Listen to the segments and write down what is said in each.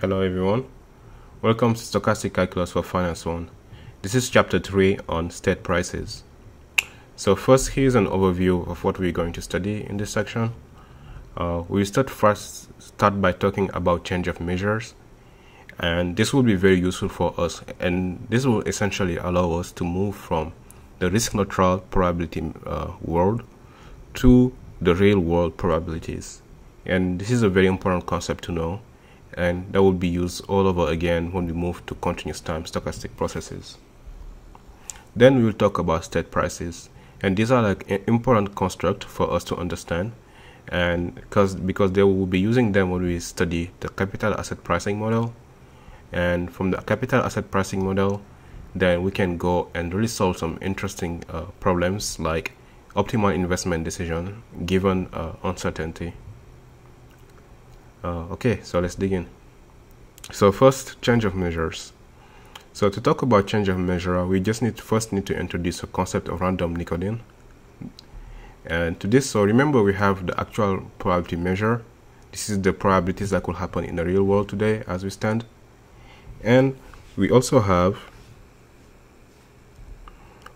Hello everyone. Welcome to Stochastic Calculus for Finance 1. This is chapter 3 on state prices. So first here's an overview of what we're going to study in this section. Uh, we start first start by talking about change of measures and this will be very useful for us and this will essentially allow us to move from the risk neutral probability uh, world to the real world probabilities and this is a very important concept to know and that will be used all over again when we move to continuous time stochastic processes. Then we will talk about state prices and these are like an important construct for us to understand and because because they will be using them when we study the capital asset pricing model and from the capital asset pricing model then we can go and really solve some interesting uh, problems like optimal investment decision given uh, uncertainty uh, okay, so let's dig in. So first, change of measures. So to talk about change of measure, we just need to first need to introduce a concept of random Nikodym. And to this, so remember we have the actual probability measure. This is the probabilities that could happen in the real world today as we stand. And we also have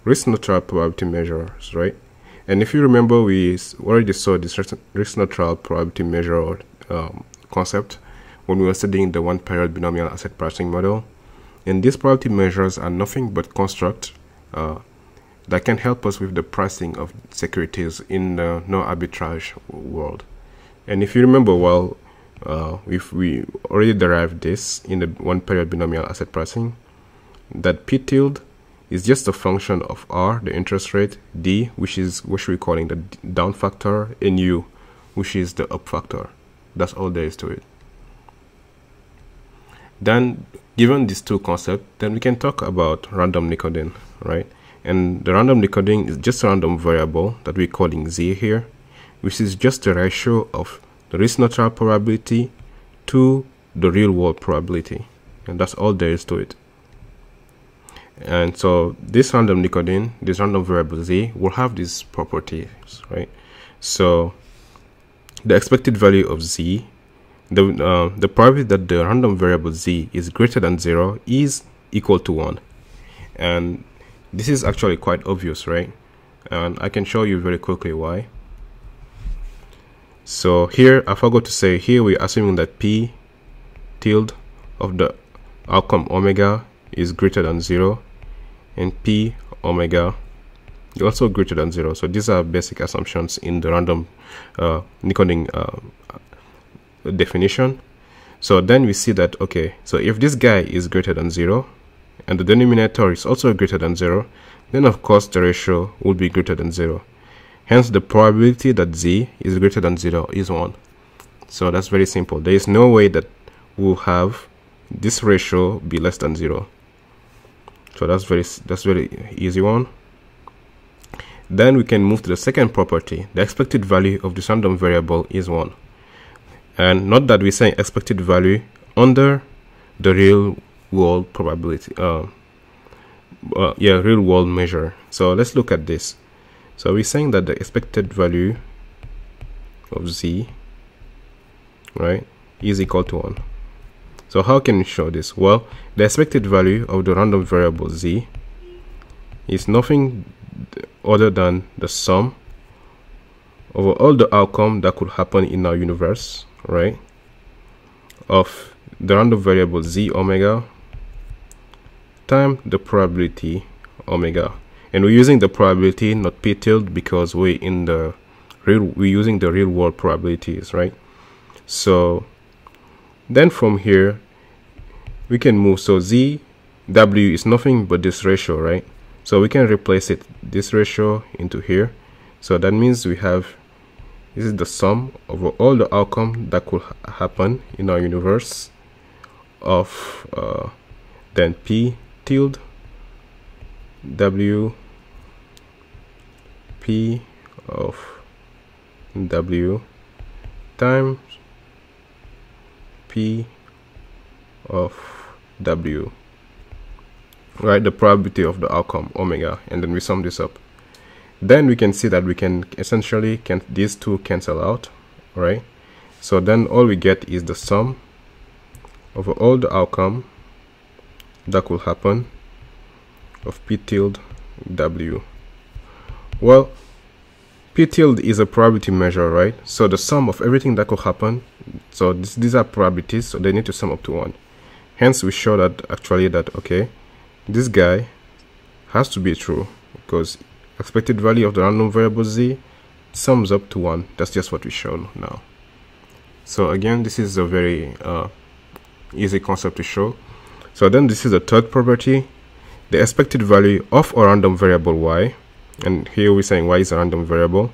risk neutral probability measures, right? And if you remember, we already saw this risk neutral probability measure um, concept when we were studying the one period binomial asset pricing model. And these probability measures are nothing but construct uh, that can help us with the pricing of securities in the no arbitrage world. And if you remember, well, uh, if we already derived this in the one period binomial asset pricing, that P tilde is just a function of R, the interest rate, D, which is which we're calling the down factor, and U, which is the up factor. That's all there is to it. Then, given these two concepts, then we can talk about random Nikodym, right? And the random Nikodym is just a random variable that we're calling z here, which is just the ratio of the risk neutral probability to the real world probability. And that's all there is to it. And so this random Nikodym, this random variable z, will have these properties, right? So the expected value of z, the, uh, the probability that the random variable z is greater than 0 is equal to 1. And this is actually quite obvious, right? And I can show you very quickly why. So here, I forgot to say, here we're assuming that p tilde of the outcome omega is greater than 0 and p omega also greater than zero. So these are basic assumptions in the random uh, Nikodym uh, definition. So then we see that, okay, so if this guy is greater than zero and the denominator is also greater than zero, then of course the ratio will be greater than zero. Hence the probability that z is greater than zero is one. So that's very simple. There is no way that we'll have this ratio be less than zero. So that's very that's very easy one. Then we can move to the second property. The expected value of this random variable is 1. And not that we're saying expected value under the real world probability. Uh, uh, yeah, real world measure. So let's look at this. So we're saying that the expected value of z, right, is equal to 1. So how can we show this? Well, the expected value of the random variable z is nothing other than the sum over all the outcome that could happen in our universe, right? Of the random variable z omega time the probability omega. And we're using the probability, not p tilde, because we're in the real, we're using the real world probabilities, right? So then from here, we can move. So z w is nothing but this ratio, right? So we can replace it this ratio into here. So that means we have this is the sum of all the outcome that could ha happen in our universe of uh, then p tilde w p of w times p of w right the probability of the outcome omega and then we sum this up. Then we can see that we can essentially can these two cancel out right? So then all we get is the sum of all the outcome that could happen of p tilde w. Well p tilde is a probability measure right? So the sum of everything that could happen so this, these are probabilities so they need to sum up to one. Hence we show that actually that okay this guy has to be true because expected value of the random variable z sums up to 1 that's just what we show now. So again this is a very uh, easy concept to show. So then this is the third property the expected value of a random variable y. And here we're saying y is a random variable.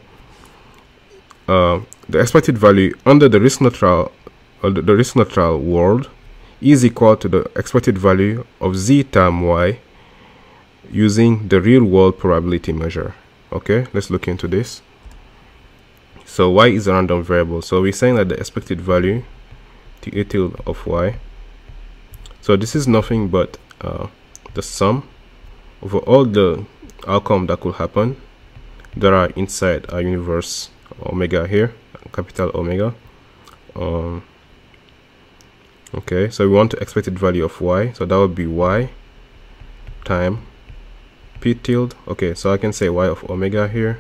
Uh, the expected value under the risk neutral uh, the, the risk neutral world is equal to the expected value of z term y using the real world probability measure. Okay let's look into this. So y is a random variable. So we're saying that the expected value a tilde of y so this is nothing but uh, the sum over all the outcome that could happen that are inside our universe omega here capital omega um, okay so we want the expected value of y so that would be y time p tilde. Okay so I can say y of omega here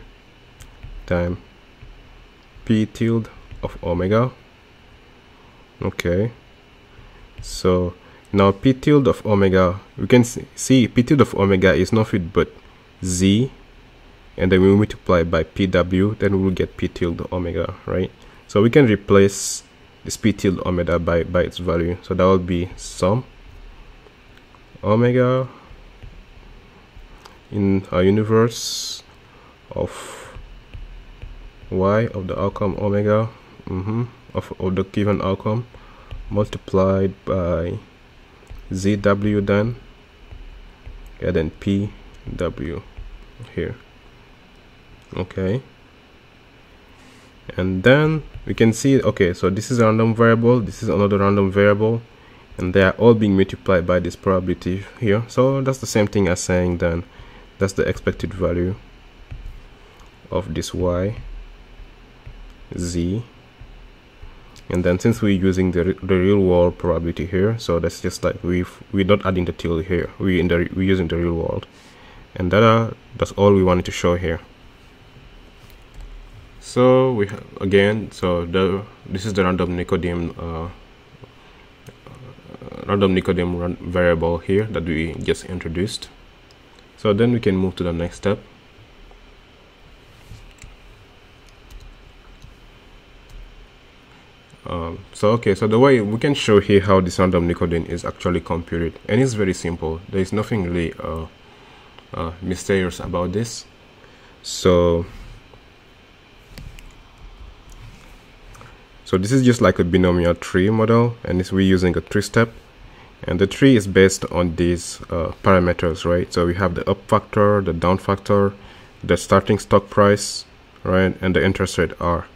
time p tilde of omega. Okay so now p tilde of omega we can see p tilde of omega is nothing but z and then we multiply by pw then we will get p tilde omega right? So we can replace this p tilde omega by, by its value. So that will be sum omega in a universe of y of the outcome omega mm -hmm, of, of the given outcome multiplied by zw then and then pw here okay and then we can see okay so this is a random variable this is another random variable and they are all being multiplied by this probability here. So that's the same thing as saying then that's the expected value of this y z. And then since we're using the, the real world probability here so that's just like we we're not adding the tilde here. We in the we're using the real world. And that are, that's all we wanted to show here so we have again so the this is the random Nikodym uh, uh, random Nikodym variable here that we just introduced. So then we can move to the next step. Um, so okay so the way we can show here how this random Nikodym is actually computed and it's very simple. There is nothing really uh, uh, mysterious about this. So So this is just like a binomial tree model and we're using a three step and the tree is based on these uh, parameters, right? So we have the up factor, the down factor, the starting stock price, right? And the interest rate R.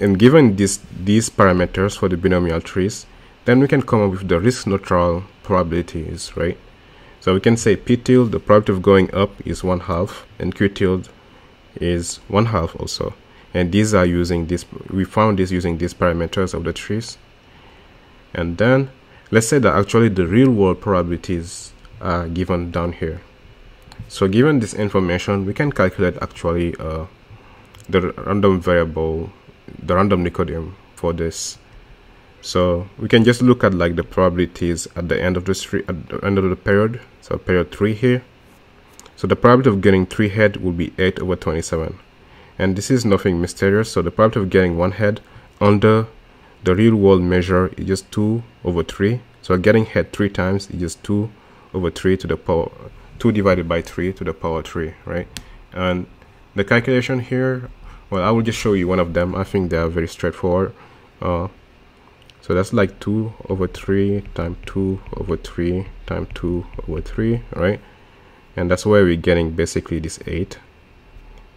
And given this, these parameters for the binomial trees, then we can come up with the risk neutral probabilities, right? So we can say P tilde, the probability of going up is one half and Q tilde is one half also and these are using this we found this using these parameters of the trees. And then let's say that actually the real world probabilities are given down here. So given this information we can calculate actually uh, the random variable the random Nikodym for this. So we can just look at like the probabilities at the end of the street at the end of the period. So period 3 here. So the probability of getting 3 head will be 8 over 27 and this is nothing mysterious so the probability of getting one head under the real world measure is just 2 over 3 so getting head 3 times is just 2 over 3 to the power 2 divided by 3 to the power 3 right? And the calculation here well I will just show you one of them. I think they are very straightforward. Uh, so that's like 2 over 3 times 2 over 3 times 2 over 3 right? And that's where we're getting basically this 8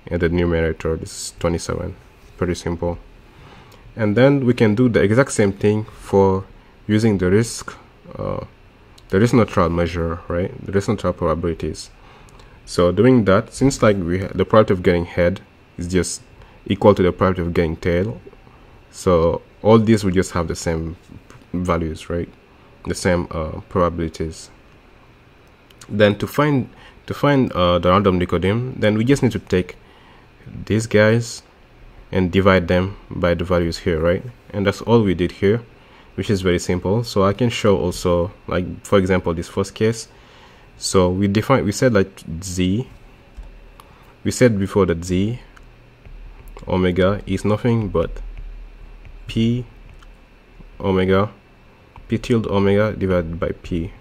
and the numerator is 27 pretty simple. And then we can do the exact same thing for using the risk uh, the risk neutral measure right? The risk neutral probabilities. So doing that since like we the probability of getting head is just equal to the probability of getting tail so all these will just have the same values right? The same uh, probabilities. Then to find to find uh, the random Nikodym then we just need to take these guys and divide them by the values here right? And that's all we did here which is very simple. So I can show also like for example this first case. So we define we said like z. We said before that z omega is nothing but p omega p tilde omega divided by p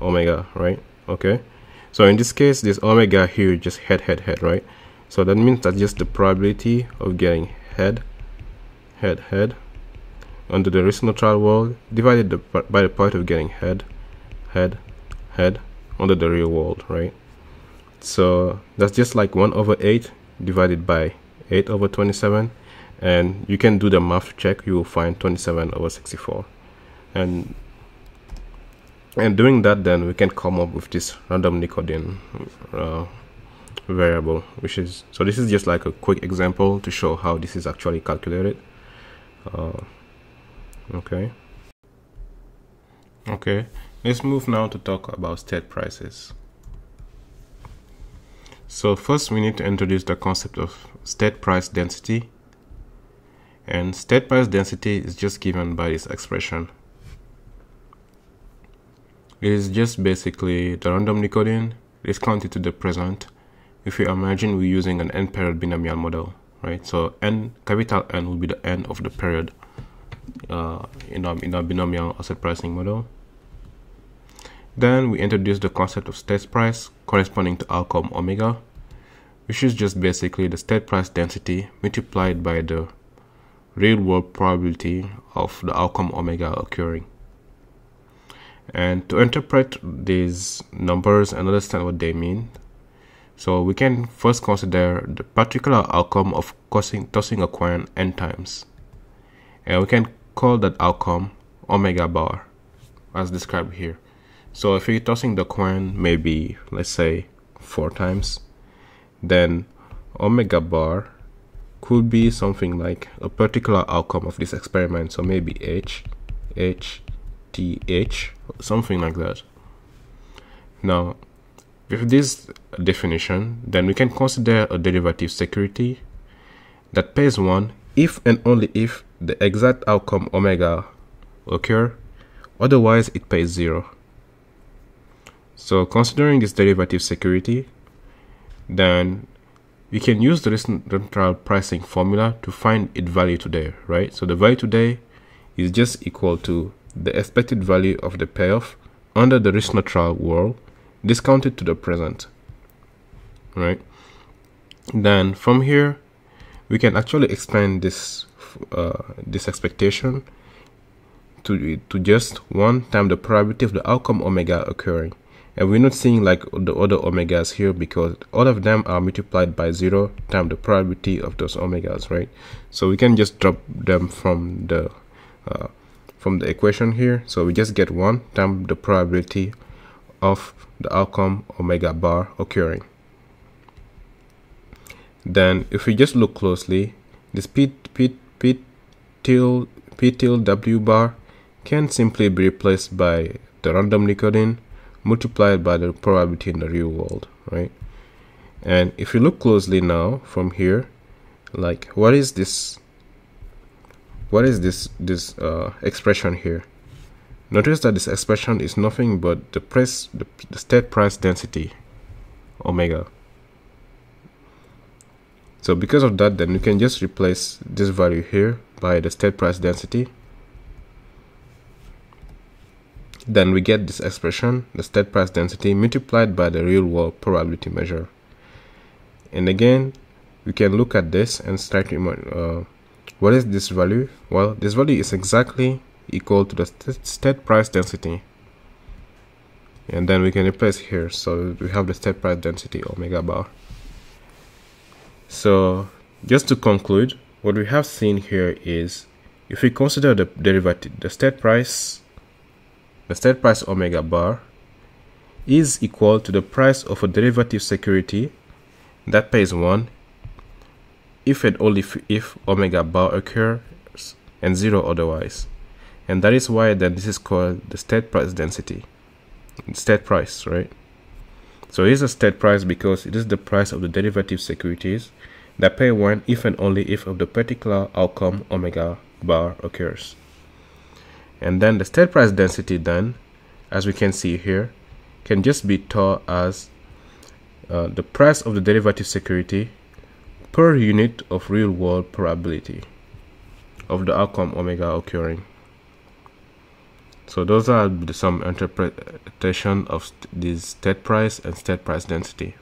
omega right? Okay. So in this case this omega here just head head head right so that means that just the probability of getting head head head under the risk neutral world divided the, by the point of getting head head head under the real world right? So that's just like 1 over 8 divided by 8 over 27 and you can do the math check you will find 27 over 64 and and doing that then we can come up with this random Nikodym uh, variable which is so this is just like a quick example to show how this is actually calculated. Uh, okay. Okay let's move now to talk about state prices. So first we need to introduce the concept of state price density. And state price density is just given by this expression. It is just basically the random Nikodym discounted to the present if you imagine we're using an n period binomial model right? So n capital N will be the n of the period uh, in, our, in our binomial asset pricing model. Then we introduce the concept of state price corresponding to outcome omega which is just basically the state price density multiplied by the real world probability of the outcome omega occurring. And to interpret these numbers and understand what they mean so we can first consider the particular outcome of tossing, a coin n times. And we can call that outcome omega bar as described here. So if you're tossing the coin maybe let's say four times then omega bar could be something like a particular outcome of this experiment. So maybe h h th something like that. Now with this definition then we can consider a derivative security that pays 1 if and only if the exact outcome omega occur otherwise it pays 0 so considering this derivative security then we can use the neutral pricing formula to find its value today right? So the value today is just equal to the expected value of the payoff under the risk neutral world discounted to the present right? Then from here we can actually expand this uh, this expectation to to just one time the probability of the outcome omega occurring. And we're not seeing like the other omegas here because all of them are multiplied by zero times the probability of those omegas right? So we can just drop them from the uh, from the equation here. So we just get one times the probability of the outcome omega bar occurring. Then if we just look closely this p p p tilde p tilde w bar can simply be replaced by the random Nikodym multiplied by the probability in the real world right? And if you look closely now from here like what is this what is this this uh, expression here notice that this expression is nothing but the price the, the state price density omega. So because of that then you can just replace this value here by the state price density. Then we get this expression the state price density multiplied by the real world probability measure. And again we can look at this and start to uh, what is this value? Well, this value is exactly equal to the st state price density. And then we can replace here. So we have the state price density omega bar. So just to conclude, what we have seen here is if we consider the derivative, the state price, the state price omega bar is equal to the price of a derivative security that pays 1 if and only if omega bar occurs and zero otherwise and that is why then this is called the state price density. State price right? So it is a state price because it is the price of the derivative securities that pay one if and only if of the particular outcome omega bar occurs. And then the state price density then as we can see here can just be taught as uh, the price of the derivative security per unit of real world probability of the outcome omega occurring so those are some interpretation of st this state price and state price density